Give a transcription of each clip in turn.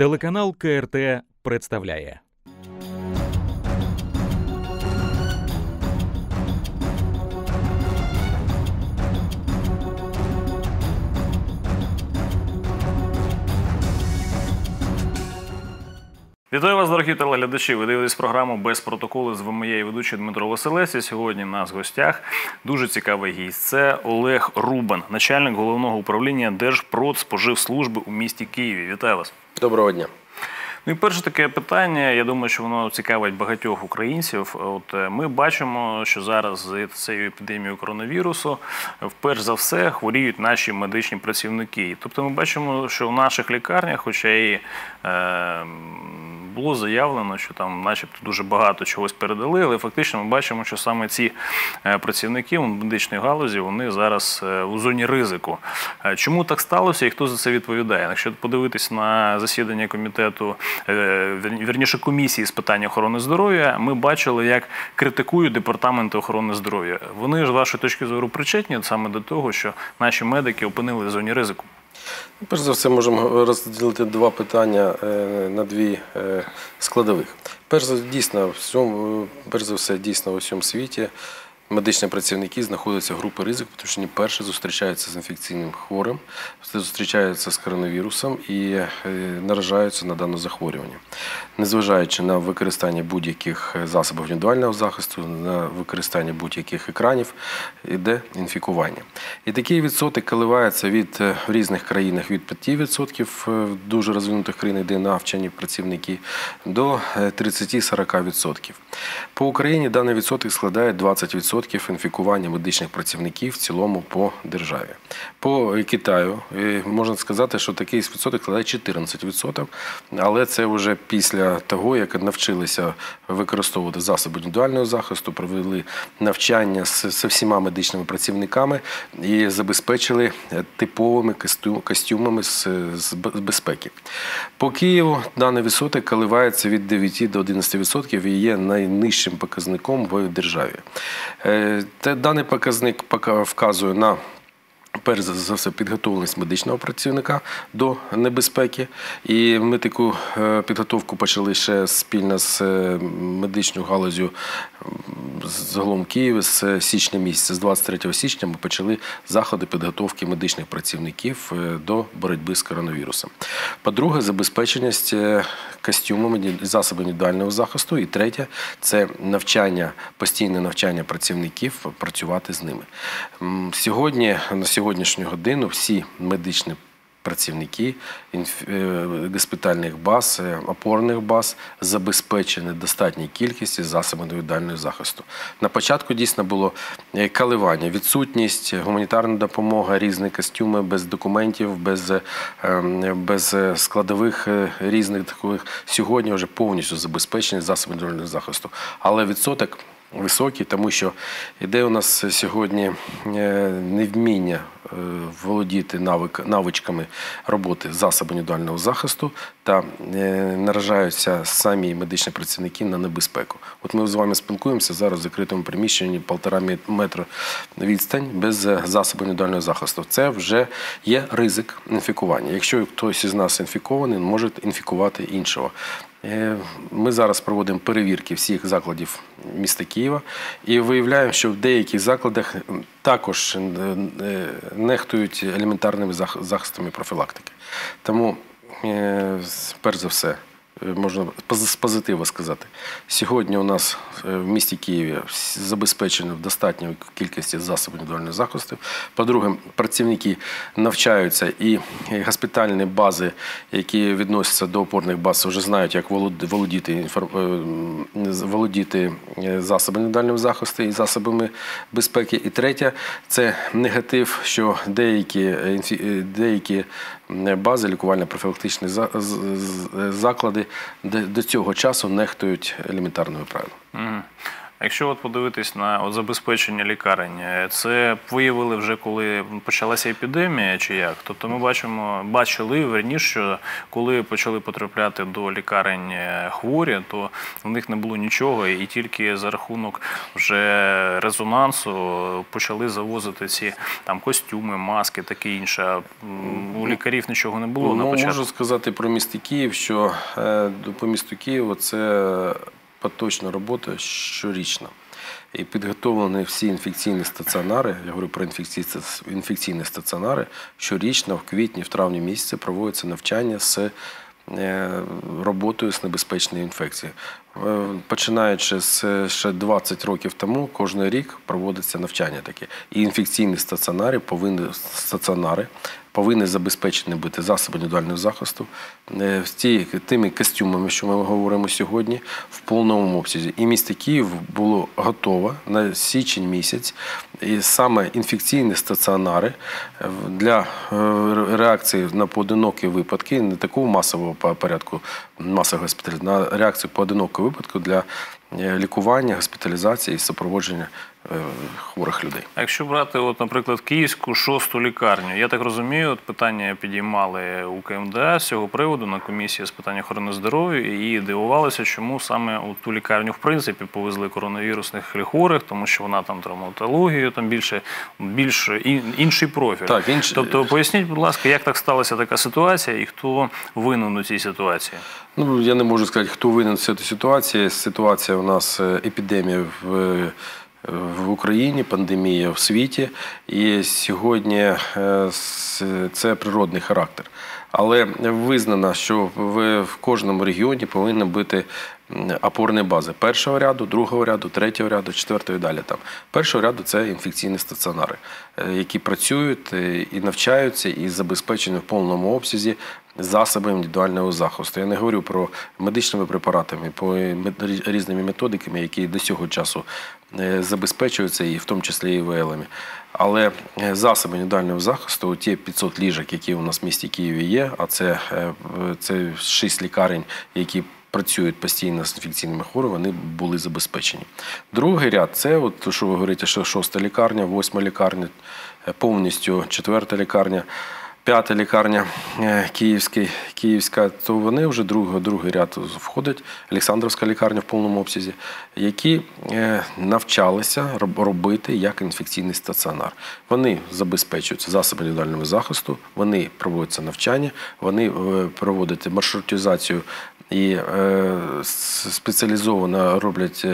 Телеканал КРТ представляє. Вітаю вас, дорогі телеглядачі. Ви дивитесь програму без протоколу з моєї ведучий Дмитро Василець. І Сьогодні нас в гостях дуже цікавий гість. Це Олег Рубан, начальник головного управління Держпродспоживслужби у місті Києві. Вітаю вас. Доброго дня. Ну і перше таке питання. Я думаю, що воно цікавить багатьох українців. От е, ми бачимо, що зараз з цією епідемією коронавірусу вперше за все хворіють наші медичні працівники. Тобто, ми бачимо, що в наших лікарнях, хоча і е, було заявлено, що там, начебто, дуже багато чогось передали, але фактично ми бачимо, що саме ці е, працівники медичної галузі вони зараз е, у зоні ризику. Е, чому так сталося і хто за це відповідає? Якщо подивитись на засідання комітету, вірніше комісії з питань охорони здоров'я, ми бачили, як критикують департаменти охорони здоров'я. Вони ж вашої точки зору причетні саме до того, що наші медики опинили в зоні ризику. Ну, перш за все, можемо розділити два питання е, на дві е, складових. Перш за дійсно, всьому, перш за все, дійсно у всьому світі медичні працівники знаходяться в групі ризику, тому що вони перші зустрічаються з інфекційним хворим, зустрічаються з коронавірусом і е, наражаються на дане захворювання. Незважаючи на використання будь-яких засобів індивідуального захисту, на використання будь-яких екранів, йде інфікування. І такий відсоток коливається від е, в різних країнах від 5% е, в дуже розвинутих країнах, де навчені працівники, до 30-40%. По Україні даний відсоток складає 20% інфікування медичних працівників в цілому по державі. По Китаю е, можна сказати, що такий відсоток складає 14%, але це вже після того, як навчилися використовувати засоби індивідуального захисту, провели навчання з всіма медичними працівниками і забезпечили типовими костюмами з безпеки. По Києву даний відсоток коливається від 9 до 11% і є найнижчим показником в державі. Е, даний показник вказує на Перш за все, підготовленість медичного працівника до небезпеки, і ми таку е, підготовку почали ще спільно з е, медичною галузю загалом Києві з січня місяця, з 23 січня, ми почали заходи підготовки медичних працівників е, до боротьби з коронавірусом. По-друге, забезпеченість костюмами засобами індивідуального захисту. І третє це навчання, постійне навчання працівників працювати з ними. Сьогодні на сьогоднішню годину всі медичні працівники е, госпітальних баз, е, опорних баз забезпечені достатньою кількістю засобів індивідуального захисту. На початку дійсно було е, каливання, відсутність, гуманітарна допомога, різні костюми без документів, без без складових різних таких. Сьогодні вже повністю забезпечені засоби індивідуального захисту. Але відсоток високий, тому що йде у нас сьогодні невміння Е, володіти навичками роботи засобів індивідуального захисту та е, наражаються самі медичні працівники на небезпеку. От ми з вами спілкуємося зараз в закритому приміщенні полтора метра відстань без засобів індивідуального захисту. Це вже є ризик інфікування. Якщо хтось із нас інфікований, може інфікувати іншого. Е, ми зараз проводимо перевірки всіх закладів міста Києва і виявляємо, що в деяких закладах також е, е, нехтують елементарними захистами профілактики. Тому, перш за все, можна з позитиву сказати. Сьогодні у нас е, в місті Києві забезпечено в достатньої кількості засобів індивідуального захисту. По-друге, працівники навчаються і госпітальні бази, які відносяться до опорних баз, вже знають, як володіти е, володіти е, засобами індивідуального захисту і засобами безпеки. І третє це негатив, що деякі деякі бази лікувально-профілактичні заклади до цього часу нехтують елементарними правилами. Якщо от подивитись на от забезпечення лікарень, це виявили вже коли почалася епідемія, чи як? Тобто ми бачимо, бачили верніше, що коли почали потрапляти до лікарень е, хворі, то в них не було нічого, і тільки за рахунок вже резонансу почали завозити ці там костюми, маски, таке інше. У лікарів нічого не було на Ну, початку. можу сказати про місто Київ, що е, по місту Києву це поточна робота щорічна. І підготовлені всі інфекційні стаціонари, я говорю про інфекційні, стаціонари, щорічно в квітні, в травні місяці проводиться навчання з е, роботою з небезпечною інфекцією. Е, Починаючи з ще 20 років тому, кожен рік проводиться навчання таке. І інфекційні стаціонари повинні стаціонари повинні забезпечені бути засоби індивідуального захисту е, тими костюмами, що ми говоримо сьогодні, в повному обсязі. І місто Київ було готове на січень місяць, і саме інфекційні стаціонари е, для е, реакції на поодинокі випадки, не такого масового порядку масового госпіталізації, на реакцію поодинокого випадку для лікування, госпіталізації і супроводження хворих людей. Якщо брати, от, наприклад, Київську шосту лікарню, я так розумію, от питання підіймали у КМДА з цього приводу на комісії з питань охорони здоров'я і дивувалися, чому саме у ту лікарню в принципі повезли коронавірусних хворих, тому що вона там травматологію, там більше, більш інший профіль. Так, інший- Тобто, поясніть, будь ласка, як так сталася така ситуація і хто винен у цій ситуації? Ну, я не можу сказати, хто винен в цій ситуації. Ситуація у нас е, епідемія в, е, в Україні, пандемія в світі. І сьогодні е, це природний характер. Але визнано, що в, кожному регіоні повинна бути опорні бази першого ряду, другого ряду, третього ряду, четвертого і далі. Там першого ряду це інфекційні стаціонари, е, які працюють е, і навчаються, і забезпечені в повному обсязі засобами індивідуального захисту. Я не говорю про медичними препаратами, по різними методиками, які до цього часу е, забезпечуються, і в тому числі і ВЛами. Але е, засоби індивідуального захисту, ті 500 ліжок, які у нас в місті Києві є, а це, е, це 6 лікарень, які працюють постійно з інфекційними хворими, вони були забезпечені. Другий ряд це, от, що ви говорите, що шоста лікарня, восьма лікарня, повністю четверта лікарня. П'ята лікарня е, Київський, Київська, то вони вже другий, другий ряд входить, Олександровська лікарня в повному обсязі, які е, навчалися робити як інфекційний стаціонар. Вони забезпечуються засоби індивідуального захисту, вони проводяться навчання, вони е, проводять маршрутизацію і е, спеціалізовано роблять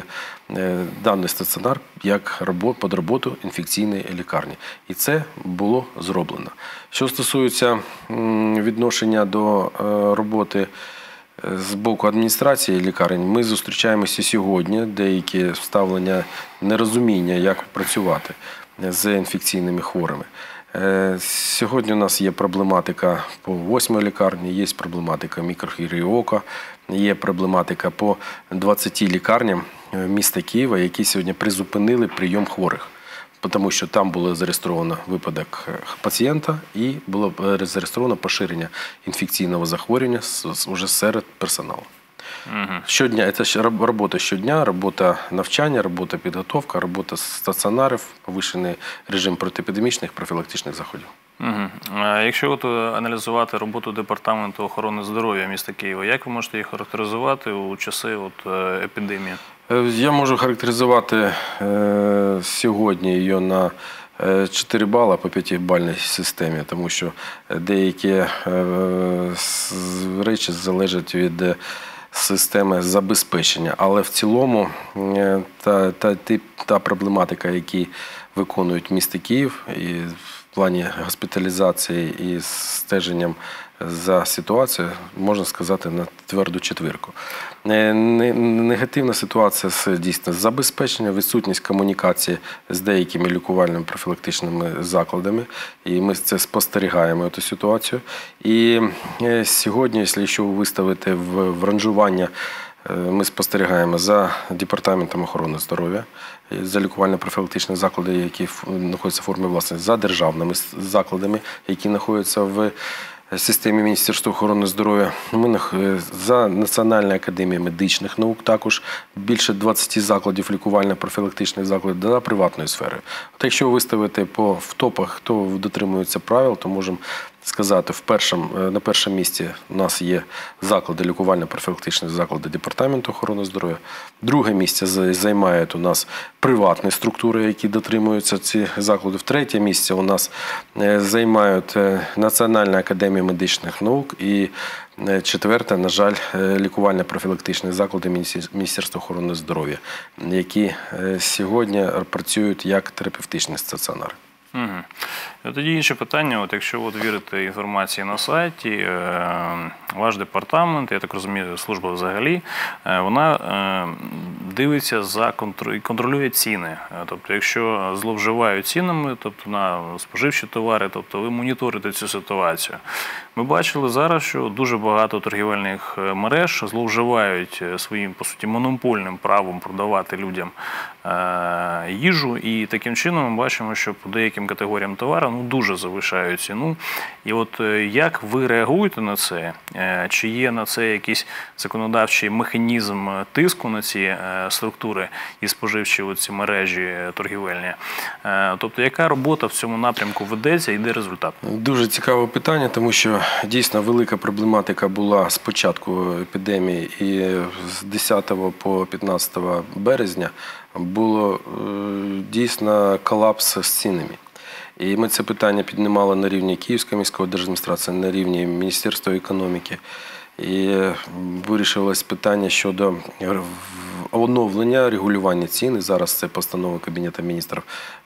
е, даний стаціонар як під роботу інфекційної лікарні. І це було зроблено. Що стосується відношення до е, роботи з боку адміністрації лікарень, ми зустрічаємося сьогодні, деякі вставлення нерозуміння, як працювати з інфекційними хворими. Е, Сьогодні у нас є проблематика по восьмій лікарні, є проблематика мікрохірургії ока, є проблематика по 20 лікарням е, міста Києва, які сьогодні призупинили прийом хворих. Тому що там було зареєстровано випадок е, пацієнта і було зареєстровано поширення інфекційного захворювання уже серед персоналу. Щодня це ж робота щодня, робота навчання, робота підготовка, робота стаціонарів, повищений режим протиепідемічних профілактичних заходів. Угу. Якщо от е, аналізувати роботу департаменту охорони здоров'я міста Києва, як ви можете її характеризувати у часи от, е, епідемії? Е, Я можу характеризувати сьогодні її на е, 4 бала по 5-бальній системі, тому що деякі речі залежать від системи забезпечення. Але в цілому е, та, та, та проблематика, які виконують місто Київ, і в плані госпіталізації і стеженням за ситуацією, можна сказати, на тверду четвірку. Е, не- Негативна ситуація з дійсно з забезпеченням, відсутність комунікації з деякими лікувальними профілактичними закладами. І ми це спостерігаємо цю ситуацію. І е, сьогодні, якщо виставити в ранжування Е, Ми спостерігаємо за департаментом охорони здоров'я, за лікувально-профілактичні заклади, які знаходяться в формі власності, за державними закладами, які знаходяться в системі Міністерства охорони здоров'я. Ми е, за Національною академією медичних наук також більше 20 закладів лікувально-профілактичних закладів до приватної сфери. От якщо виставити по в топах, хто дотримується правил, то можемо сказати, в першому, е, на першому місці у нас є заклади лікувально-профілактичні заклади Департаменту охорони здоров'я. Друге місце займають у нас приватні структури, які дотримуються ці заклади. В третє місце у нас е, займають е, Національна академія медичних наук і четверте, на жаль, лікувально-профілактичні заклади Міністерства- охорони здоров'я, які сьогодні працюють як терапевтичні стаціонари. Угу. Тоді інше питання. От якщо от вірити інформації на сайті, е, ваш департамент, я так розумію, служба взагалі, е, вона е, дивиться за контр- і контролює ціни. Тобто, якщо зловживають цінами, тобто на споживчі товари, тобто ви моніторите цю ситуацію. Ми бачили зараз, що дуже багато торгівельних мереж зловживають своїм по суті монопольним правом продавати людям їжу, і таким чином ми бачимо, що по деяким категоріям товару ну дуже завишають ціну. І от е, як ви реагуєте на це? Е, Чи є на це якийсь законодавчий механізм е, тиску на ці структури і споживчі ці мережі торгівельні? Тобто, яка робота в цьому напрямку ведеться і де результат? Дуже цікаве питання, тому що дійсно велика проблематика була з початку епідемії, і з 10 по 15 березня було дійсно колапс з цінами. І ми це питання піднімали на рівні Київської міської держадміністрації, на рівні Міністерства економіки. І е, вирішилось питання щодо оновлення регулювання цін. І зараз це постанова Кабінету міністрів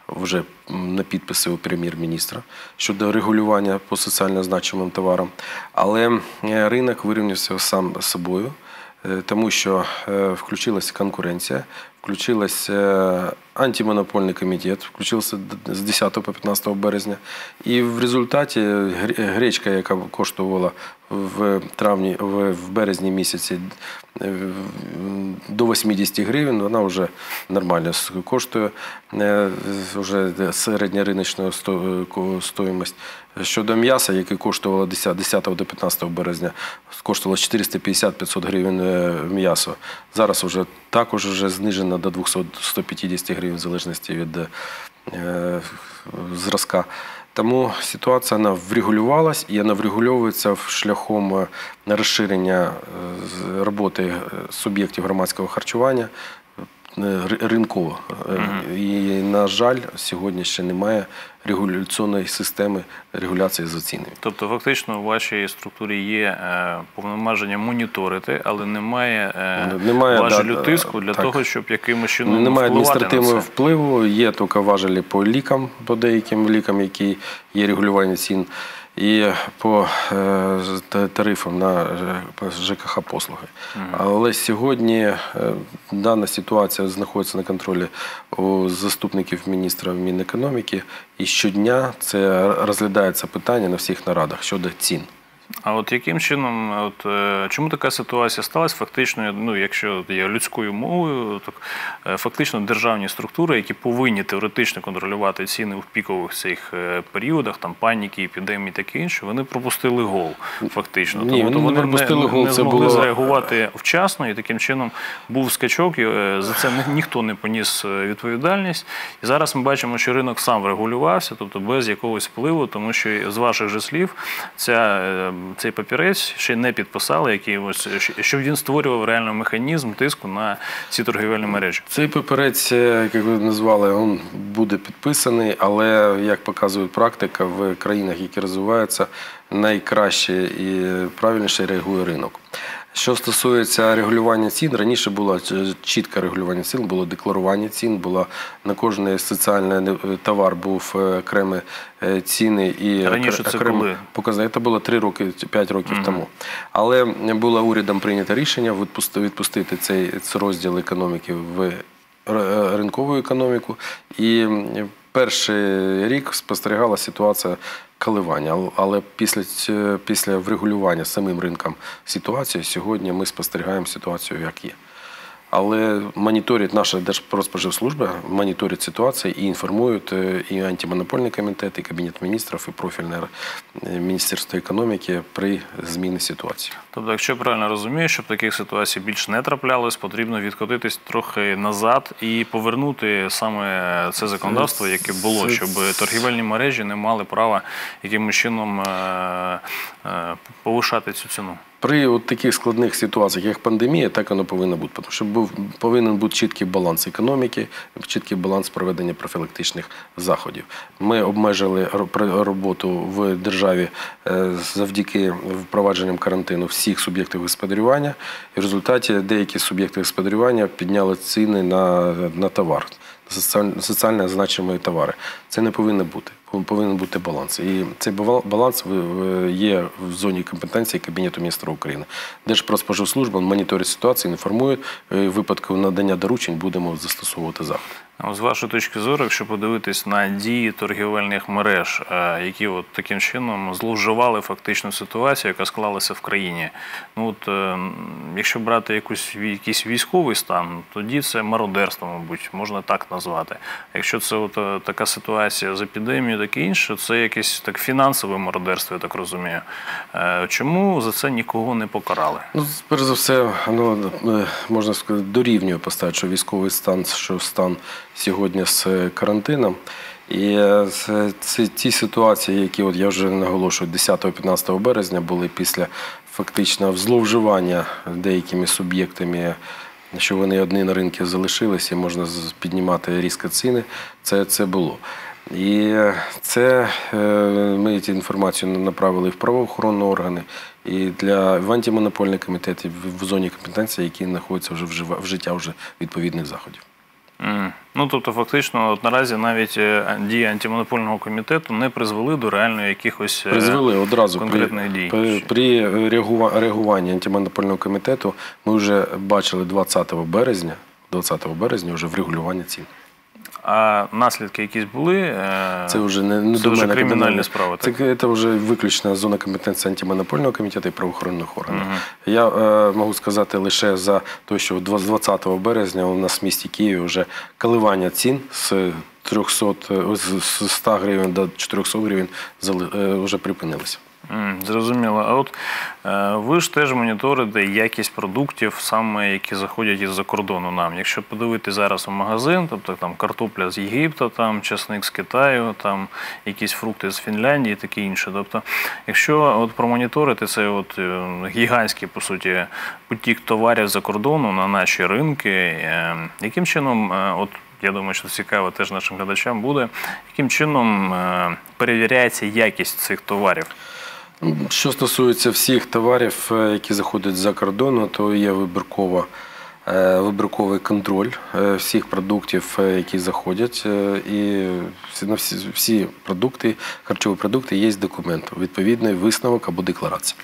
вже на підписи у прем'єр-міністра щодо регулювання по соціально значимим товарам. Але е, ринок вирівнявся сам собою, е, тому що е, включилася конкуренція, включилась е, антимонопольний комітет, включився з 10 по 15 березня. І в результаті гр- гречка, яка коштувала в травні, в березні місяці е, до 80 гривень, вона вже нормально коштує. Е, Вже середня риночна е, стоїмость. Щодо м'яса, яке коштувало 10 10 до 15 березня, коштувало 450-500 гривень е, м'ясо. Зараз вже також вже знижено до 200-150 гривень в залежності від е, зразка. Тому ситуація вона врегулювалась і вона врегульовується шляхом е, розширення е, роботи е, суб'єктів громадського харчування ринково. Е, І, на жаль, сьогодні ще немає регуляційної системи регуляції за цінами. Тобто, фактично, у вашій структурі є е, повноваження моніторити, але немає, е, Немає, важелю да, тиску для так. того, щоб якимось чином Немає впливати на адміністративного це. впливу, є тільки важелі по лікам, по деяким лікам, які є регулювання цін, і по е, тарифам на е, ЖКХ послуги. Але сьогодні е, дана ситуація знаходиться на контролі у заступників міністра Мінекономіки, і щодня це розглядається питання на всіх нарадах щодо цін. А от яким чином, от е, чому така ситуація сталася? Фактично, ну якщо є людською мовою, то е, фактично державні структури, які повинні теоретично контролювати ціни в пікових цих е, періодах, там паніки, епідемії, таке інше, вони пропустили гол. Фактично, Ні, Тому вони не пропустили гол, не це змогли було- зреагувати вчасно, і таким чином був скачок. і, За це ні- ніхто не поніс відповідальність. І зараз ми бачимо, що ринок сам врегулювався, тобто без якогось впливу, тому що з ваших же слів ця, цей папірець ще не підписали, який ось щоб він створював реально механізм тиску на ці торгівельні мережі. Цей папірець, е, як ви назвали, він буде підписаний, але як показує практика, в країнах, які розвиваються, найкраще і правильніше реагує ринок. Що стосується регулювання цін, раніше було чітке регулювання цін, було декларування цін, було на кожний соціальний е, товар був е, окремі е, ціни і Раніше окре- це коли? було 3 роки, 5 років тому. Але було урядом прийнято рішення відпусти- відпустити цей розділ економіки в ринкову економіку. І перший рік спостерігала ситуація коливання. Але після, після врегулювання самим ринком ситуації сьогодні ми спостерігаємо ситуацію, як є. Але моніторить наша Держпродспоживслужба, моніторить ситуацію і інформують е, і антимонопольний комітет, і Кабінет міністрів, і профільне е, Міністерство економіки при зміні ситуації. Тобто, якщо я правильно розумію, щоб таких ситуацій більше не траплялось, потрібно відкотитись трохи назад і повернути саме це законодавство, яке було, щоб торгівельні мережі не мали права якимось чином е, повишати цю ціну. При от таких складних ситуаціях, як пандемія, так воно повинно бути. Тому що був повинен бути чіткий баланс економіки, чіткий баланс проведення профілактичних заходів. Ми обмежили ро- роботу в державі е, завдяки впровадженням карантину всіх суб'єктів господарювання. І в результаті деякі суб'єкти господарювання підняли ціни на, на товар, соціально значимі товари. Це не повинно бути. Повинен бути баланс. І цей бала- баланс є в зоні компетенції Кабінету міністра України. Держпродспоживслужба моніторить ситуацію, інформує. Е, випадку надання доручень будемо застосовувати заходи. З вашої точки зору, якщо подивитись на дії торгівельних мереж, е, які от таким чином зловживали фактично ситуацію, яка склалася в країні. Ну е, якщо брати якусь якийсь військовий стан, тоді це мародерство, мабуть, можна так назвати. Якщо це е, така ситуація з епідемією, таке інше, це якесь так фінансове мародерство, я так розумію. Чому за це нікого не покарали? Ну, перш за все, ну, можна сказати, дорівнює що військовий стан, що стан сьогодні з е, карантином. І е, це, це ті ситуації, які от я вже наголошую, 10-15 березня були після фактично зловживання деякими суб'єктами, що вони одні на ринку залишилися, можна піднімати різко ціни. Це, це було. І е, це е, ми цю інформацію направили в правоохоронні органи і для в антимонопольний комітет в зоні компетенції, які знаходяться вже в життя вже відповідних заходів. Ну тобто, фактично, от наразі навіть е, дії антимонопольного комітету не призвели до реально якихось е, Призвели одразу при, дій. при, при реагуванні антимонопольного комітету. Ми вже бачили 20 березня. 20 березня вже врегулювання цін. А наслідки якісь були? е, Це вже не, не це до вже мене кримінальні кримінальне. справи. Це, Так? це вже виключна зона компетенції антимонопольного комітету і правоохоронних органів. Я е, можу сказати лише за те, що 20 березня у нас в місті Києві вже коливання цін з 300, е, з з 100 гривень до 400 гривень е, вже припинилися. Зрозуміло. А от е, ви ж теж моніторите якість продуктів, саме які заходять із-за кордону нам. Якщо подивити зараз у магазин, тобто там картопля з Єгипта, там часник з Китаю, там якісь фрукти з Фінляндії, і таке інше. Тобто, якщо от промоніторити цей от е, гігантський по суті потік товарів за кордону на наші ринки, е, яким чином, от я думаю, що цікаво теж нашим глядачам буде, яким чином перевіряється якість цих товарів. Що стосується всіх товарів, е, які заходять з-за кордону, то є вибіркова, е, вибірковий контроль е, всіх продуктів, які заходять. І на всі, всі продукти, харчові продукти є документ, відповідний висновок або декларація.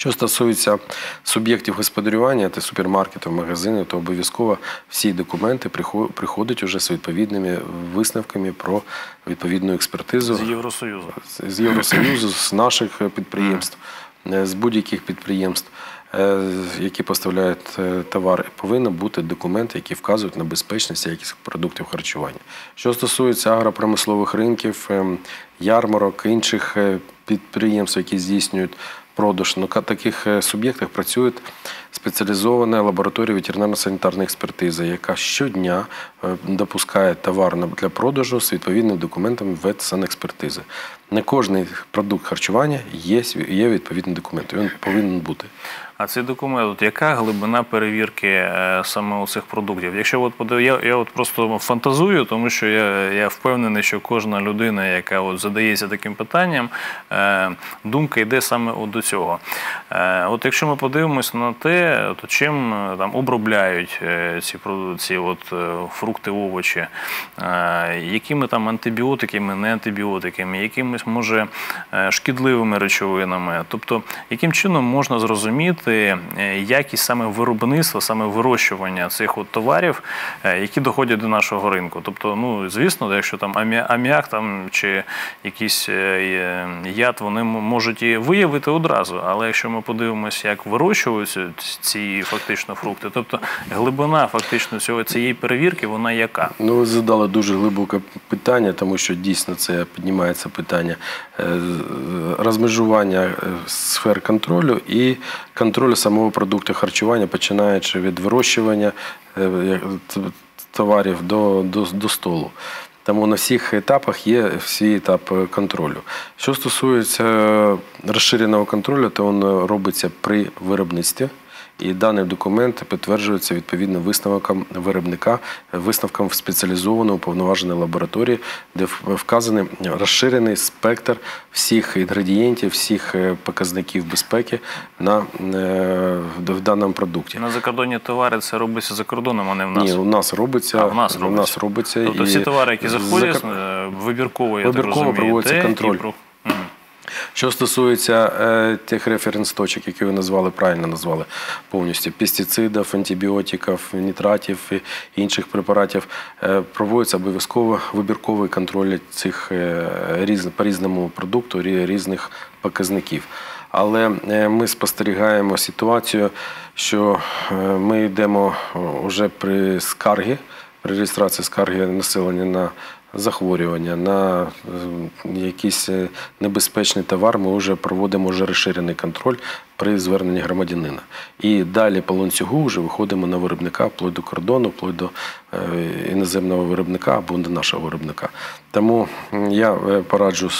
Що стосується суб'єктів господарювання, це супермаркетів, магазинів, то обов'язково всі документи прихо- приходять уже з відповідними висновками про відповідну експертизу З Євросоюзу. з Євросоюзу, з наших підприємств, е, з будь-яких підприємств, е, які поставляють е, товар, повинен бути документи, які вказують на безпечність якість продуктів харчування. Що стосується агропромислових ринків, ем, ярмарок, інших підприємств, які здійснюють продаж, Ну, таких е, суб'єктах працює спеціалізована лабораторія ветеринарно-санітарної експертизи, яка щодня е, допускає товар для продажу з відповідним документом ветсанекспертизи. На кожний продукт харчування є, є відповідний документ. Він повинен бути. А цей документ, яка глибина перевірки е, саме цих продуктів? Якщо от я, просто фантазую, тому що я, впевнений, що кожна людина, яка задається таким питанням, е, думка йде саме до цього. От якщо ми подивимося на те, то чим е, там обробляють е, ці, ці от, е, фрукти, овочі, якими там антибіотиками, не антибіотиками, якимись може шкідливими речовинами. Тобто, яким чином можна зрозуміти якість саме виробництва, саме вирощування цих от товарів, які доходять до нашого ринку. Тобто, ну звісно, якщо там амі- аміак там чи якийсь яд, вони можуть і виявити одразу. Але якщо ми подивимося, як вирощуються ось ці фактично фрукти? Тобто глибина фактично цього цієї перевірки, вона яка? Ну, ви задали дуже глибоке питання, тому що дійсно це піднімається питання е, розмежування е, сфер контролю і контролю самого продукту харчування, починаючи від вирощування е, товарів до, до, до столу. Тому на всіх етапах є всі етапи контролю. Що стосується розширеного контролю, то він робиться при виробництві. І даний документ підтверджується відповідним висновкам виробника, висновкам в спеціалізованій уповноваженій лабораторії, де вказаний розширений спектр всіх інгредієнтів, всіх е, показників безпеки на, е, в даному продукті. На закордонні товари це робиться за кордоном, а не в нас. Ні, у нас робиться. А, в нас у робиться. нас робиться Тобто і всі товари, які заходять, закор- е, вибірково, я Вибірково так розумію, проводиться те, контроль. і. Що стосується е, тих референс-точок, які ви назвали, правильно назвали повністю пестицидів, антибіотиків, нітратів і інших препаратів, е, проводиться обов'язково вибірковий контроль цих е, по різному продукту, різних показників. Але ми спостерігаємо ситуацію, що ми йдемо вже при скаргі, при реєстрації скарги населення на захворювання, на е, якийсь е, небезпечний товар, ми вже проводимо вже розширений контроль при зверненні громадянина. І далі по ланцюгу вже виходимо на виробника вплоть до кордону, вплоть до е, іноземного виробника або до нашого виробника. Тому я пораджу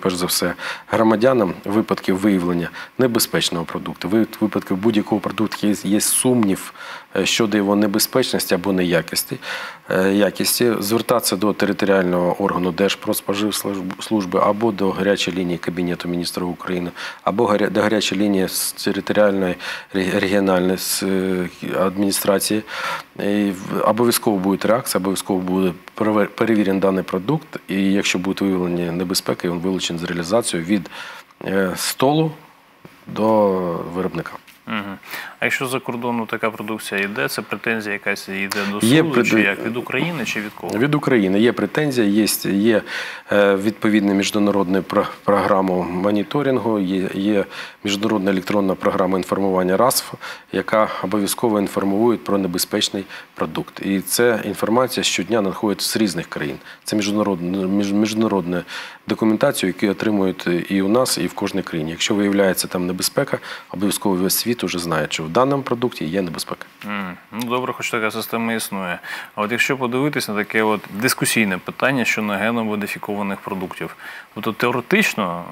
перш за все громадянам випадків виявлення небезпечного продукту, ви- випадків будь-якого продукту є, сумнів щодо його небезпечності або неякості, е, якісті, звертатися до територіального органу Держпродспоживслужби або до гарячої лінії Кабінету міністрів України, або до гарячої лінії з територіальної регіональної е, адміністрації. Обов'язково буде реакція, обов'язково буде перевірений даний продукт, і якщо будуть виявлені небезпеки, він вилучений з реалізацією від е, столу до виробника. А якщо за кордону така продукція йде, це претензія якась йде до Є суду, пред- чи як від України, чи від кого? Від України є претензія, є, є е, відповідна міжнародна програма моніторингу, є, є міжнародна електронна програма інформування РАСФ, яка обов'язково інформує про небезпечний продукт. І ця інформація щодня надходить з різних країн. Це міжнародна, між, міжнародна документація, яку отримують і у нас, і в кожній країні. Якщо виявляється там небезпека, обов'язково весь світ вже знає, що в даному продукті є небезпека. Ну добре, хоч така система існує. А от якщо подивитися на таке дискусійне питання щодо геномодифікованих продуктів, тобто теоретично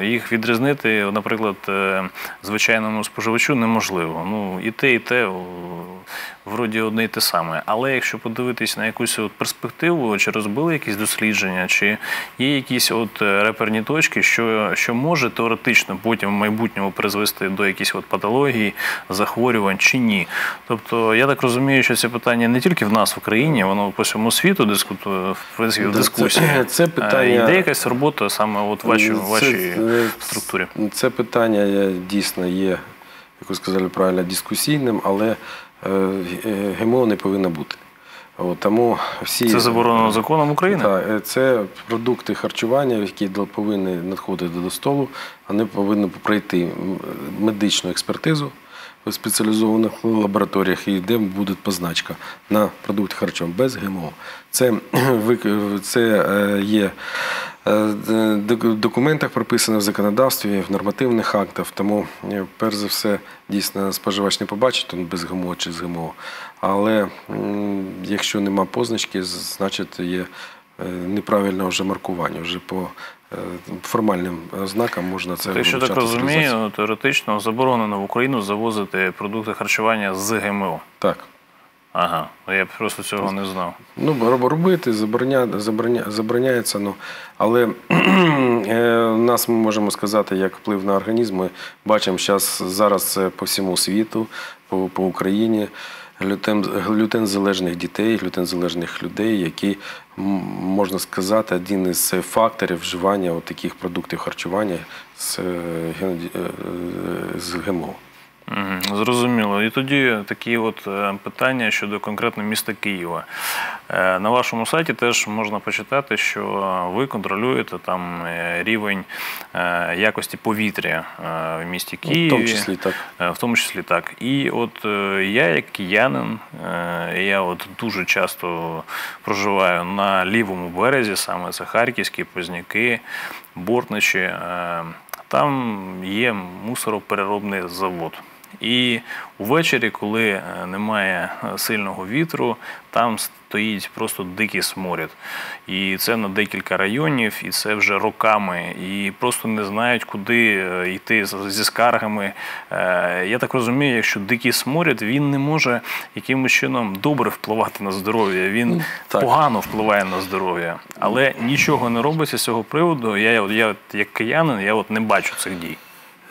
е, їх відрізнити, наприклад, е, звичайному споживачу неможливо. Ну і те, і те вроді одне і те саме. Але якщо подивитись на якусь от перспективу, чи розбили якісь дослідження, чи є якісь от е, реперні точки, що, що може теоретично потім в майбутньому призвести до якихось от патологій, захворювань чи ні. Тобто я так розумію, що це питання не тільки в нас в Україні, воно по всьому світу дискутує в принципі, в дискусії. це- це питання- Йде якась робота саме от в вашій, Це- вашій це- структурі. Це питання е, дійсно є, як ви сказали правильно, дискусійним, але е, ГМО не повинно бути. От, тому всі, Це заборонено законом України? Так, е, це продукти харчування, які повинні надходити до столу, вони повинні пройти медичну експертизу в спеціалізованих лабораторіях, і де буде позначка на продукти харчування без ГМО. Це, це є документах прописано в законодавстві, в нормативних актах. Тому, е, перш за все, дійсно споживач не побачить він без ГМО чи з ГМО. Але якщо нема позначки, значить є е, неправильне вже маркування. Вже по е, формальним знакам можна це То, якщо так розумію, теоретично заборонено в Україну завозити продукти харчування з ГМО. Так. Ага, я просто цього не знав. Ну, роб- робити забороня, забороня, забороняється, ну, але е, нас ми можемо сказати, як вплив на організм. Ми бачимо зараз, зараз по всьому світу, по, по Україні. Глютен, глютензалежних дітей, глютензалежних людей, які, можна сказати, один із факторів вживання от таких продуктів харчування з, е, е, з ГМО. Зрозуміло. І тоді такі от е, питання щодо конкретно міста Києва. Е, На вашому сайті теж можна почитати, що ви контролюєте там е, рівень якості повітря в місті Києві. В тому числі так. В тому числі так. І от я, як киянин, я от дуже часто проживаю на лівому березі, саме це Харківські, Позняки, Бортничі. Там є мусоропереробний завод. І увечері, коли е, немає е, сильного вітру, там стоїть просто дикий сморід. І це на декілька районів, і це вже роками. І просто не знають, куди е, йти зі скаргами. Я так розумію, якщо дикий сморід, він не може якимось чином добре впливати на здоров'я. Він так. погано впливає на здоров'я. Але нічого не робиться з цього приводу. Я, от- я як киянин, я от не бачу цих дій.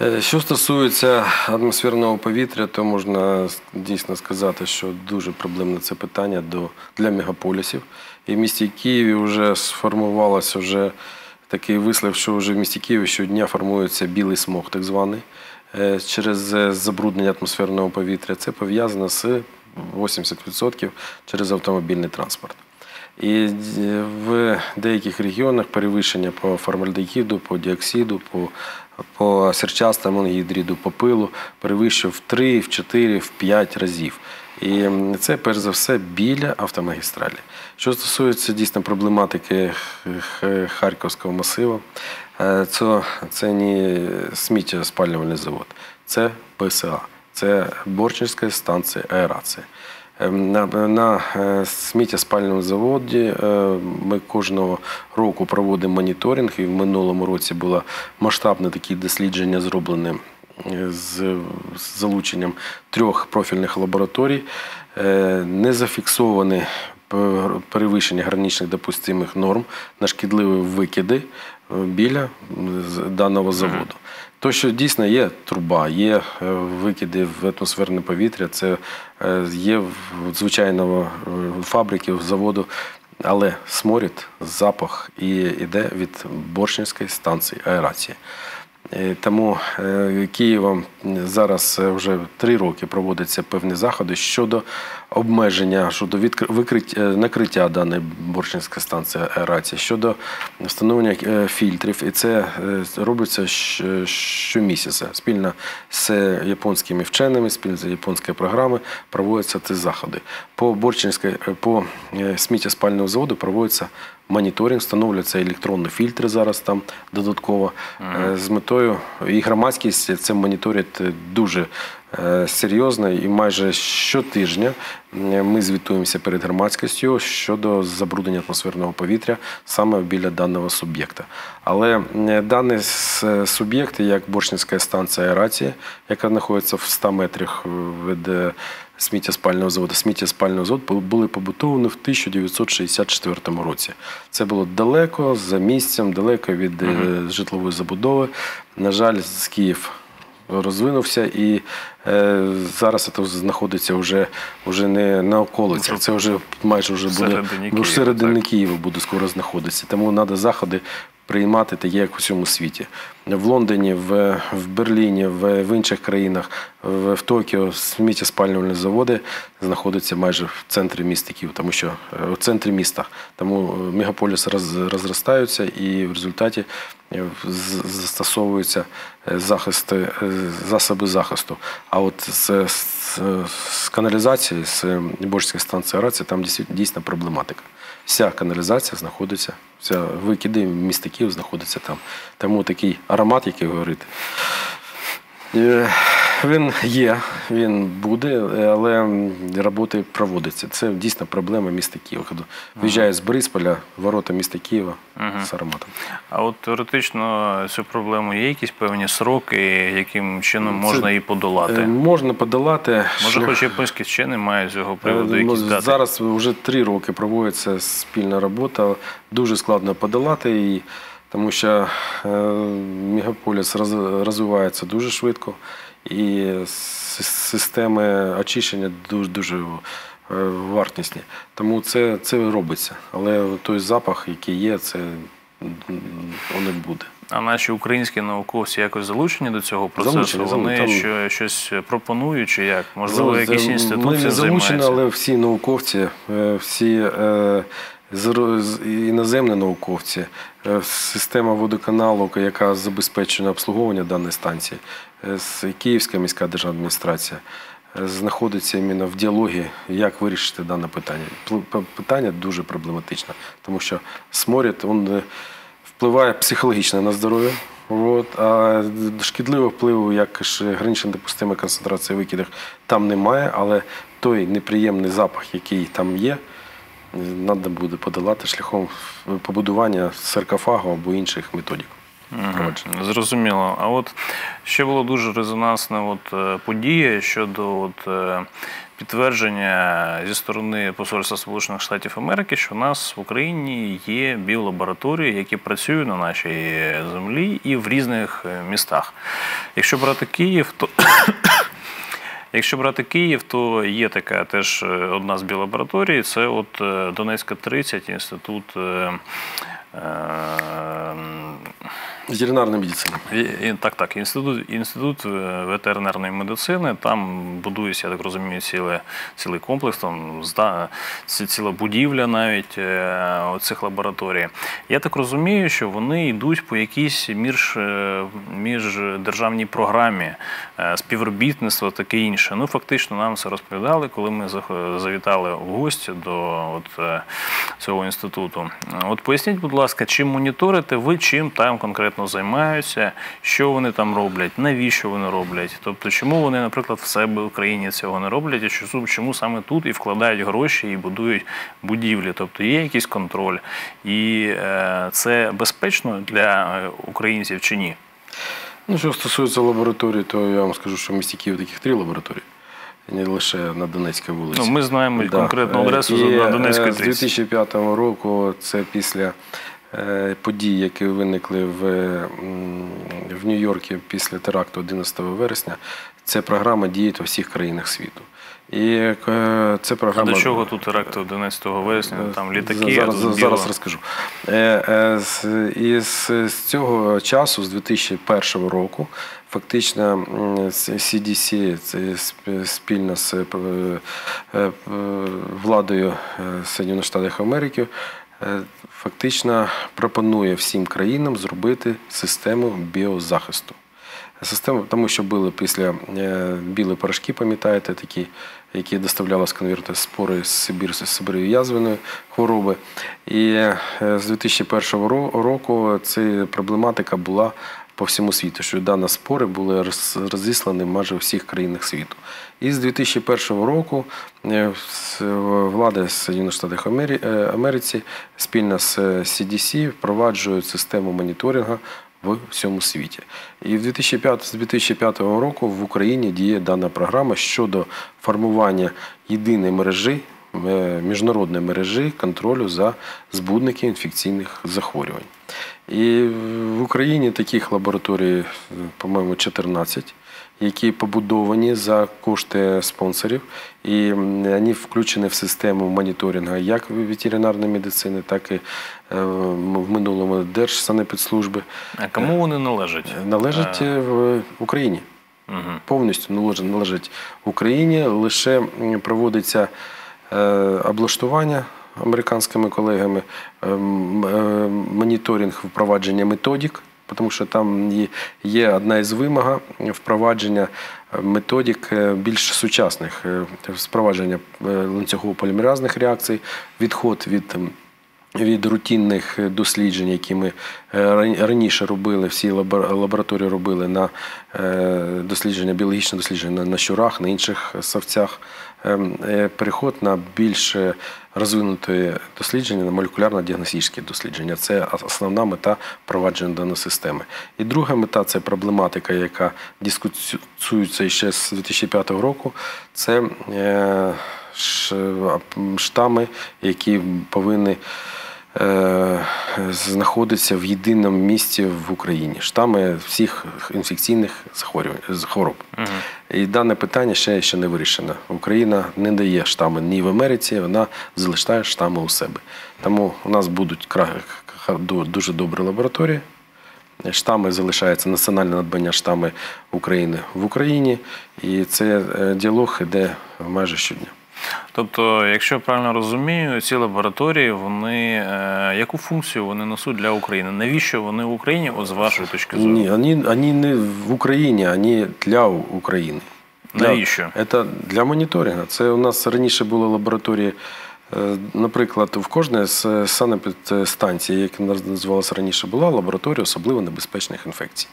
Е, Що стосується атмосферного повітря, то можна дійсно сказати, що дуже проблемне це питання для мегаполісів. І в місті Києві вже сформувалося вже такий вислів, що вже в місті Києві щодня формується білий смог, так званий, е, через е, забруднення атмосферного повітря. Це пов'язано з 80% через автомобільний транспорт. І в деяких регіонах перевищення по формальдегіду, по діоксиду, по, по сірчастому ангідриду, по пилу перевищує в 3, в 4, в 5 разів. І це перш за все біля автомагістралі. Що стосується дійсно проблематики Харківського масиву, е, це, це не сміттєспалювальний завод, це ПСА, це Борчинська станція аерації. Ем, На, на е, сміттєспальному заводі е, ми кожного року проводимо моніторинг, і в минулому році було масштабне такі дослідження зроблене е, з, залученням трьох профільних лабораторій. Не зафіксовані перевищення граничних допустимих норм на шкідливі викиди біля даного заводу. То, що дійсно є труба, є е, викиди в атмосферне повітря, це е, є в звичайного е, фабрики, заводу, але сморід, запах і йде від Боршнівської станції аерації. Тому Києвом зараз вже три роки проводяться певні заходи щодо обмеження, щодо відкр- е, накриття даної Борчинської станції аерації, щодо встановлення е, фільтрів. І це е, робиться щомісяця. Спільно з японськими вченими, спільно з японською програмою проводяться ці заходи. По Борчинській, по сміттєспальному заводу проводиться моніторинг, встановлюються електронні фільтри зараз там додатково е, з метою. І громадськість це моніторить е, дуже е, серйозно і майже щотижня ми звітуємося перед громадськістю щодо забруднення атмосферного повітря саме біля даного суб'єкта. Але даний суб'єкт, як Боршнівська станція аерації, яка знаходиться в 100 метрах від сміттєспального заводу. Сміттєспальний завод бу- були побудовані в 1964 році. Це було далеко за місцем, далеко від е, житлової забудови. На жаль, з Київ розвинувся і е, зараз це знаходиться вже, вже не на околицях. Це вже майже вже буде всередині. Києва буде скоро знаходитися. Тому треба заходи приймати такі, як у всьому світі. В Лондоні, в, в Берліні, в, в інших країнах, в, в Токіо сміттєспалювальні заводи знаходяться майже в центрі міста Києва, тому що е, у центрі міста. Тому е, мегаполіси роз, розростаються і в результаті е, застосовуються е, захисти, е, засоби захисту. А от з, з, з каналізації, з Борської станції аерації, там дійсно проблематика. Вся каналізація знаходиться, вся викиди міста Київ знаходяться там. Тому такий аромат, який говорити, він є, він буде, але роботи проводяться. Це дійсно проблема міста Києва. Виїжджає з Борисполя, ворота міста Києва з ароматом. А от теоретично цю проблему є якісь певні сроки, яким чином Це, можна її подолати? Е, Можна подолати. Може, хоч японські вчені мають з цього Е, приводу ну, якісь дати? Зараз вже три роки проводиться спільна робота. Дуже складно подолати її, тому що е, мегаполіс розвивається дуже швидко, і системи очищення дуже дуже вартісні. Тому це, це робиться. Але той запах, який є, це не буде. А наші українські науковці якось залучені до цього процесу? Залучені, Вони що, щось пропонують чи як? Можливо, якісь інституції Ми не залучені, займаються? але всі науковці, е, всі е, іноземні науковці, е, система водоканалу, яка забезпечує обслуговування даної станції, е, Київська міська державна адміністрація. е, Знаходиться іменно в діалогі, як вирішити дане питання. Питання дуже проблематичне, тому що сморід впливає психологічно на здоров'я. А шкідливого впливу, як ж гранично допустима концентрація викидів, там немає, але той неприємний запах, який там є, треба буде подолати шляхом побудування саркофагу або інших методик. Мгм, Зрозуміло. А от ще було дуже резонансна от, е, подія щодо от, е, підтвердження зі сторони Посольства Сполучених Штатів Америки, що в нас в Україні є біолабораторії, які працюють на нашій землі і в різних е, містах. Якщо брати Київ, то Якщо брати Київ, то є така теж е, одна з біолабораторій. Це от е, Донецька 30, інститут. Ветеринарна медицина. і- Так, так, інститут, інститут е, ветеринарної медицини. Там будується, я так розумію, ціле, цілий комплекс, там ціла будівля навіть е, цих лабораторій. Я так розумію, що вони йдуть по якійсь між, е, міждержавній програмі співробітництва, таке інше. Ну, фактично, нам це розповідали, коли ми завітали в гості до от, цього інституту. От поясніть, будь ласка, чим моніторите ви, чим там конкретно займаються, що вони там роблять, навіщо вони роблять? Тобто, чому вони, наприклад, в себе в Україні цього не роблять, і чому- саме тут і вкладають гроші і будують будівлі? Тобто є якийсь контроль, і е, це безпечно для е, українців чи ні? Ну, що стосується лабораторії, то я вам скажу, що в місті Київ таких три лабораторії. Не лише на Донецькій вулиці. Ну, ми знаємо Да. конкретну Е, адресу і, на е, Донецької З 2005 року, це після е, подій, які виникли в, в Нью-Йорку після теракту 11 вересня, ця програма діє у всіх країнах світу. І е, це А програма. до чого тут теракт 11 вересня? Там літаки. Зараз, зараз біла- розкажу. Е, е, І з, з цього часу, з 2001 року, фактично CDC, це спільно з е, е, е, владою е, Сполучених Штатів Америки, е, фактично пропонує всім країнам зробити систему біозахисту. Система, тому що були після е, білі порошки, пам'ятаєте, такі, які доставляли з конверта спори з Сибір, з хвороби. І е, з 2001 року ця проблематика була по всьому світу, що дані спори були роз- розіслані майже у всіх країнах світу. І з 2001 року е, влада Сполучених Штатів е, Америці спільно з е, CDC впроваджують систему моніторингу в всьому світі. І в 2005, з 2005 року в Україні діє дана програма щодо формування єдиної мережі, е, міжнародної мережі контролю за збудники інфекційних захворювань. І в Україні таких лабораторій, е, по-моєму, 14 які побудовані за кошти спонсорів, і вони включені в систему моніторингу як ветеринарної медицини, так і е, в минулому Держсанепідслужби. А кому вони належать? Належать е, в Україні. Мгм. Повністю належать, належать Україні. Лише проводиться е, облаштування американськими колегами, е, е, моніторинг впровадження методик, тому що там є, одна із вимог впровадження е, методик е, більш сучасних, е, впровадження ланцюгово-полімеразних реакцій, відход від. від рутинних досліджень, які ми раніше робили, всі лабораторії робили на дослідження, біологічне дослідження на- щурах, на інших савцях. Ем, Переход на більш розвинуті дослідження, на молекулярно-діагностичні дослідження. Це основна мета впровадження даної системи. І друга мета це проблематика, яка дискусується ще з 2005 року. Це е, штами, які повинні знаходиться в єдиному місці в Україні. Штами всіх інфекційних хвороб. І дане питання ще, ще не вирішено. Україна не дає штами ні в Америці, вона залишає штами у себе. Тому у нас будуть дуже добрі лабораторії. штами залишаються національне надбання штами України в Україні, і це е, діалог іде майже щодня. Тобто, якщо я правильно розумію, ці лабораторії, вони е, яку функцію вони несуть для України? Навіщо вони в Україні, от з вашої точки зору? Ні, вони, вони не в Україні, вони для України. Для- Навіщо? Це для моніторингу. Це у нас раніше були лабораторії, е, наприклад, в кожній з санепідстанцій, як називалася раніше, була лабораторія особливо небезпечних інфекцій,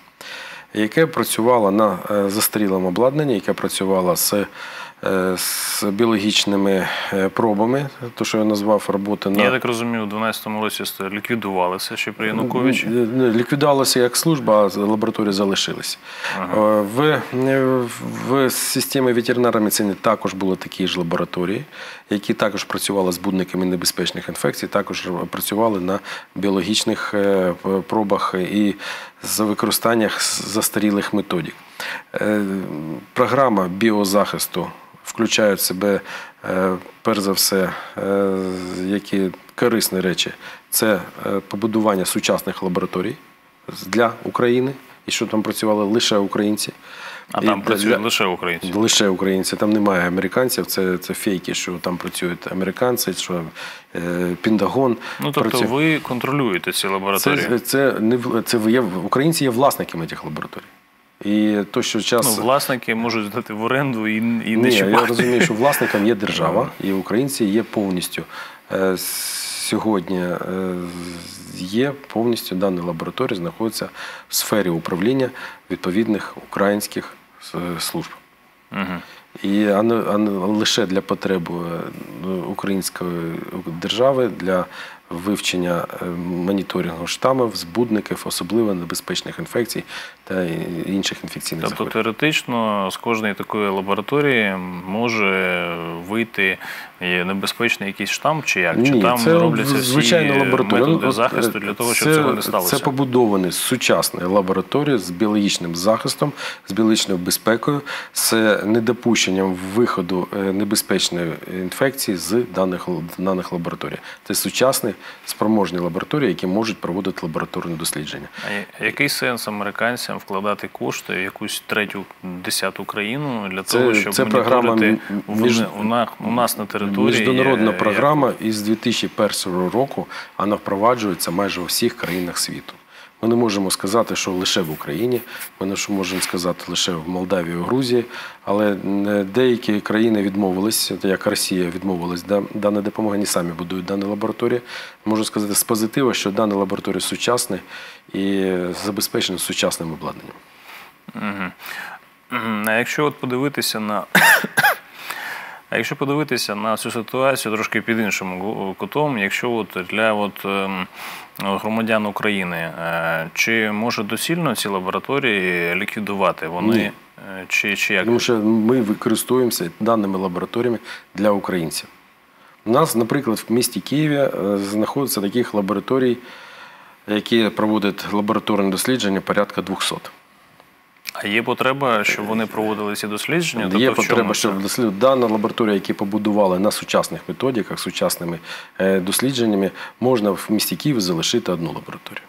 яка працювала на е, застарілому обладнанні, яка працювала з, з біологічними е, пробами, то, що я назвав роботи на Я так розумію, у 12-му році це ліквідувалися ще при Януковичі. Ну, Ліквідувалася як служба, а лабораторії залишились. Е, В, в системі ветеринарної медицини також були такі ж лабораторії, які також працювали з будниками небезпечних інфекцій, також працювали на біологічних е, пробах і з використанням застарілих методик. Е, Програма біозахисту включає в себе, е, перш за все, е, які корисні речі. Це е, побудування сучасних лабораторій для України, і що там працювали лише українці. А І там працюють лише українці. Лише українці, там немає американців, це, це фейки, що там працюють американці, що е, Піндагон. Ну тобто працює. ви контролюєте ці лабораторії. Це, це, не це ви є, українці є власниками цих лабораторій. І то, що Ну, власники можуть здати в оренду і, і не Ні, я розумію, що власником є держава, і українці є повністю. е, Сьогодні е, є повністю дані лабораторії знаходяться в сфері управління відповідних українських служб. І а не, а не лише для потреб е, української держави для вивчення е, моніторингу штамів, збудників, особливо небезпечних інфекцій та інших інфекційних Тобто захворювань. теоретично з кожної такої лабораторії може вийти є небезпечний якийсь штам чи як? Чи там це робляться звичайна всі методи захисту е, для того, щоб це, цього не сталося? Це побудовані сучасні лабораторії з біологічним захистом, з біологічною безпекою, з недопущенням виходу е, небезпечної інфекції з даних, даних лабораторій. Це сучасні спроможні лабораторії, які можуть проводити лабораторні дослідження. А який сенс американцям вкладати кошти в якусь третю, десяту країну для Це- того, щоб це програма в- між- у, на- у нас на території? Міжнародна е, програма із 2001 року вона впроваджується майже у всіх країнах світу. Ми не можемо сказати, що лише в Україні, ми не можемо сказати лише в Молдавії, в Грузії, але деякі країни відмовились, як Росія відмовилась да, даної допомоги, вони самі будують дані лабораторії. Можу сказати з позитиву, що дані лабораторії сучасні і забезпечені сучасним обладнанням. Мгм. А якщо от подивитися на. А якщо подивитися на цю ситуацію трошки під іншим кутом, якщо от для от, ем, громадян України, е, чи може доцільно ці лабораторії ліквідувати? Вони Ні. е, чи, чи як? Тому що ми використовуємося даними лабораторіями для українців. У нас, наприклад, в місті Києві е, знаходяться таких лабораторій, які проводять лабораторні дослідження порядка 200. А є потреба, щоб вони проводили ці дослідження? Тобто є потреба, щоб дослідження. дана лабораторія, які побудували на сучасних методиках, сучасними е, дослідженнями, можна в місті Києві залишити одну лабораторію.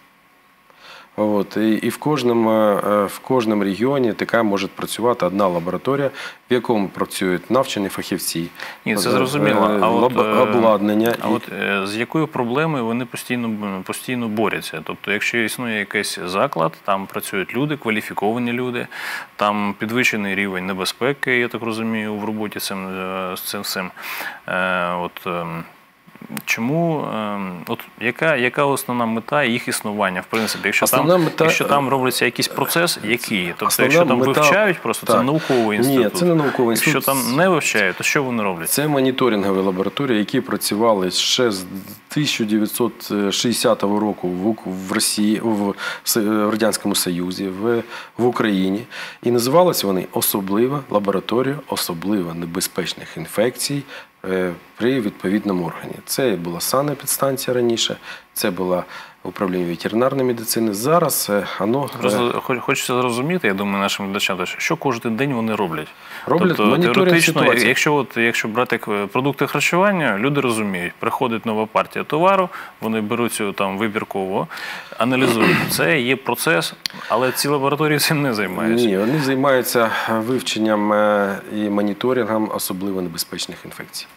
От, і, і в кожному, е, в кожному регіоні така може працювати одна лабораторія, в якому працюють навчені фахівці. Ні, це е, зрозуміло. А от, е, обладнання. А і- от е, з якою проблемою вони постійно постійно борються? Тобто, якщо існує якийсь заклад, там працюють люди, кваліфіковані люди, там підвищений рівень небезпеки, я так розумію, в роботі з цим е, з цим всім. Е, От ем, Чому ем, от яка, яка основна мета їх існування? В принципі, якщо Основна там, мета- якщо там робиться якийсь процес, який? Тобто, Основна якщо там мета- вивчають, просто це Так. науковий Ні, це не науковий Якщо там не вивчають, то що вони роблять? Це моніторингові лабораторії, які працювали ще з 1960 року в, в Росії, в, Радянському Союзі, в, в Україні. І називалися вони особлива лабораторія особливо небезпечних інфекцій при відповідному органі. Це була санепідстанція раніше, це була управління ветеринарної медицини. Зараз е, воно е, Просто хочеться зрозуміти, я думаю, нашим глядачам, що кожен день вони роблять. Роблять тобто, теоретично, ситуації. якщо, от, якщо брати е, продукти харчування, люди розуміють, приходить нова партія товару, вони беруть цю там вибірково, аналізують. Це є процес, але ці лабораторії цим не займаються. Ні, вони займаються вивченням е, і моніторингом особливо небезпечних інфекцій.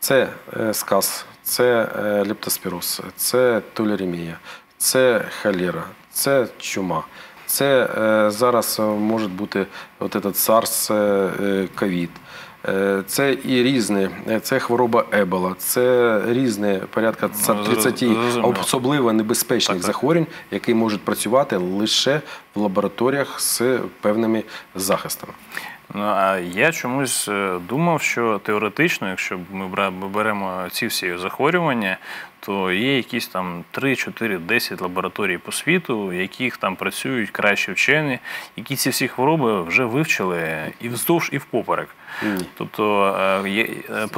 Це е, сказ, це е, лептоспіроз, це толеремія, це холера, це чума. Це е, зараз може бути от этот SARS, ковід. Це і різні, це хвороба Ебола, це різні порядка Ну, 30 особливо небезпечних захворювань, які можуть працювати лише в лабораторіях з певними захистами. Ну, а я чомусь е, думав, що теоретично, якщо ми беремо ці всі захворювання, то є якісь там 3, 4, 10 лабораторій по світу, в яких там працюють кращі вчені, які ці всі хвороби вже вивчили і вздовж, і впоперек. Ні. Тобто, е, е,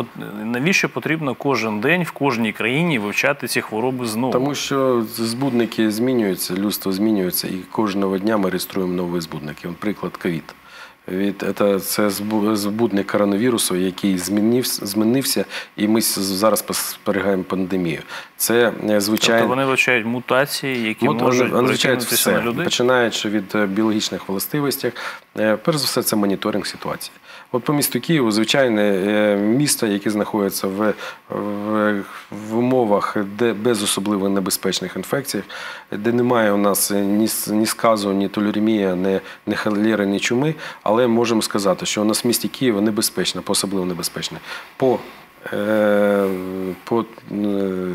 навіщо потрібно кожен день в кожній країні вивчати ці хвороби знову? Тому що збудники змінюються, людство змінюється, і кожного дня ми реєструємо нові збудники. Приклад ковід. Від це, це збудник коронавірусу, який змінився, змінився, і ми зараз спостерігаємо пандемію. Це е, звичайно. Тобто вони вивчають мутації, які Мут, можуть вони вивчають все, на людей. починаючи від е, біологічних властивостей. Перш за все, це моніторинг ситуації. От по місту Києву звичайне е, місто, яке знаходиться в, в, в умовах, де без особливо небезпечних інфекцій, де немає у нас ні, ні сказу, ні толеремія, ні, ні холери, ні чуми, але можемо сказати, що у нас в місті Києва небезпечно, по особливо небезпечно. По по е,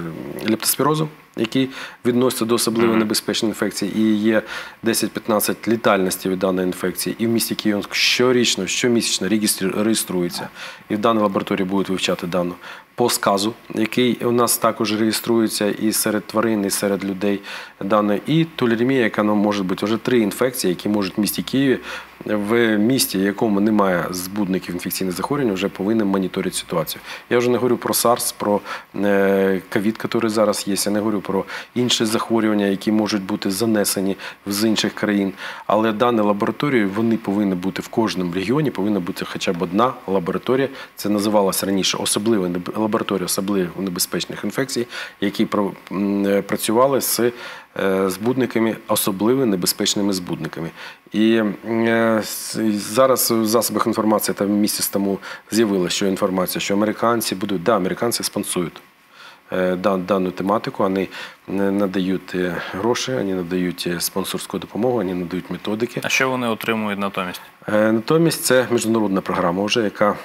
лептоспірозу, який відноситься до особливо небезпечної інфекції, і є 10-15 літальності від даної інфекції. І в місті він щорічно, щомісячно реєструється. І в даній лабораторії будуть вивчати дану. По сказу, який у нас також реєструється і серед тварин, і серед людей даної, і толеремія, яка нам може бути вже три інфекції, які можуть в місті Києві в місті, в якому немає збудників інфекційних захворювань, вже повинен моніторити ситуацію. Я вже не говорю про SARS, про е, ковід, який зараз є. Я не говорю про інші захворювання, які можуть бути занесені з інших країн. Але дані лабораторії вони повинні бути в кожному регіоні, повинна бути хоча б одна лабораторія. Це називалося раніше особлива лабораторія особливо небезпечних інфекцій, які е, працювали з збудниками, особливо небезпечними збудниками. І е, зараз в засобах інформації там місяць тому з'явилася що інформація, що американці будуть, да, американці спонсують е, дану тематику, вони е, надають е, гроші, вони надають е, спонсорську допомогу, вони надають методики. А що вони отримують натомість? Е, Натомість це міжнародна програма, вже, яка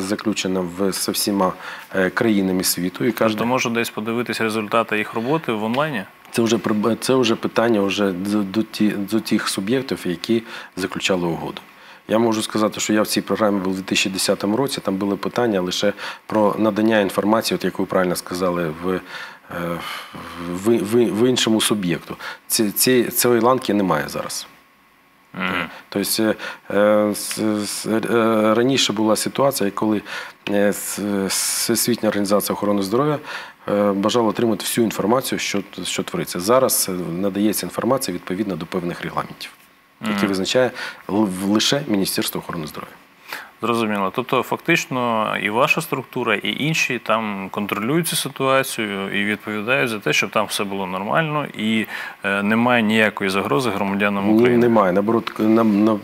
заключена в, всіма е, країнами світу. І Тобто можу десь подивитися результати їх роботи в онлайні? Це, вже, це вже питання вже до, до, ті, до тих суб'єктів, які заключали угоду. Я можу сказати, що я в цій програмі був у 2010 році. Там були питання лише про надання інформації, от як ви правильно сказали, в, е, в, в, в іншому суб'єкту. Ці, ці, цієї ланки немає зараз. Тобто е, е, раніше була ситуація, коли е, Всесвітня організація охорони здоров'я бажала отримати всю інформацію, що, що твориться. Зараз надається інформація відповідно до певних регламентів, які визначає лише Міністерство охорони здоров'я. Зрозуміло. Тобто, фактично, і ваша структура, і інші там контролюють цю ситуацію і відповідають за те, щоб там все було нормально і е, немає ніякої загрози громадянам Ні, України. немає. Наоборот, на- на-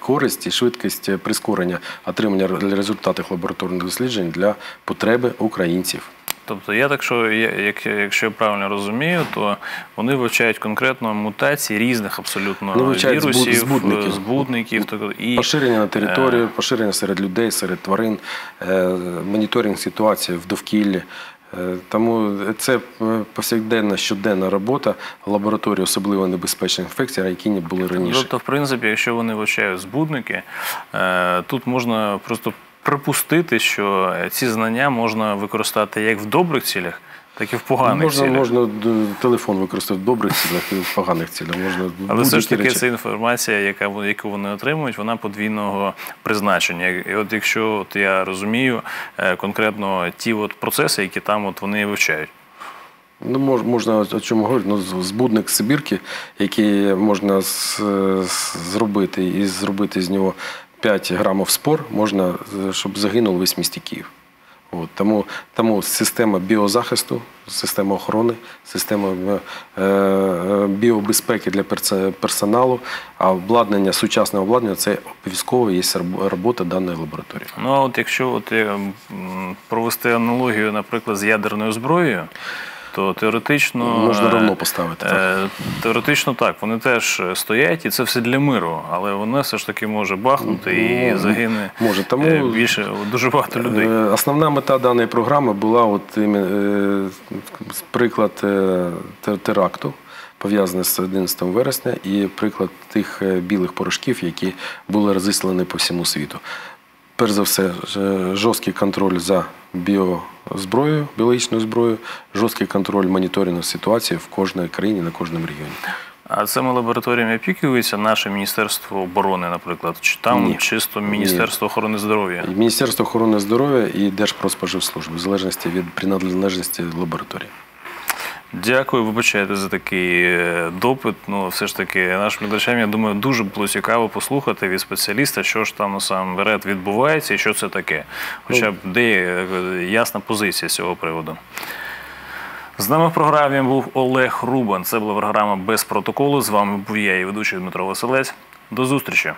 користь і швидкість е, прискорення отримання результатів лабораторних досліджень для потреби українців. Тобто, я так що як, якщо я правильно розумію, то вони вивчають конкретно мутації різних абсолютно Вони вірусів, збудників. е, збудників так, і Поширення на територію, поширення серед людей, серед тварин, е, моніторинг ситуації в довкіллі. Е, Тому це е, повсякденна щоденна робота лабораторії особливо небезпечних інфекцій, які не були раніше. Тобто, в принципі, якщо вони вивчають збудники, е, тут можна просто припустити, що ці знання можна використати як в добрих цілях, так і в поганих можна, цілях. можна д- телефон використати в добрих цілях і в поганих цілях. Можна Але все ж таки речі. це інформація, яка яку вони отримують, вона подвійного призначення. І от якщо от я розумію е, конкретно ті от процеси, які там от вони вивчають. Ну, мож, можна о чому говорити. Ну, збудник Сибірки, який можна з, з- зробити і зробити з нього 5 грамів спор, можна, щоб загинув весь місті Київ. От, тому, тому система біозахисту, система охорони, система е, е, біобезпеки для персоналу, а обладнання, сучасне обладнання це обов'язково є робота даної лабораторії. Ну, а от якщо от, е, провести аналогію, наприклад, з ядерною зброєю, то теоретично Можна е, равно поставити, так. е, Теоретично так, вони теж стоять, і це все для миру, але воно все ж таки може бахнути і Ну, загине може. Тому- е, більше дуже багато людей. Основна мета даної програми була от приклад теракту, пов'язаний з 11 вересня, і приклад тих білих порошків, які були розіслані по всьому світу. Перш за все, жорсткий контроль за біозброєю, біологічною зброєю, жорсткий контроль моніторингу ситуації в кожній країні, на кожному регіоні. А цими лабораторіями опікується наше Міністерство оборони, наприклад, чи там Ні. чисто Міністерство охорони здоров'я? Міністерство охорони здоров'я і Держпродспоживслужби, в залежності від приналежності лабораторії. Дякую, вибачайте за такий е, допит. Ну, все ж таки, нашим глядачам, я думаю, дуже було цікаво послухати від спеціаліста, що ж там насамперед відбувається і що це таке. Хоча б де е, ясна позиція з цього приводу. З нами в програмі був Олег Рубан. Це була програма без протоколу. З вами був я і ведучий Дмитро Василець. До зустрічі.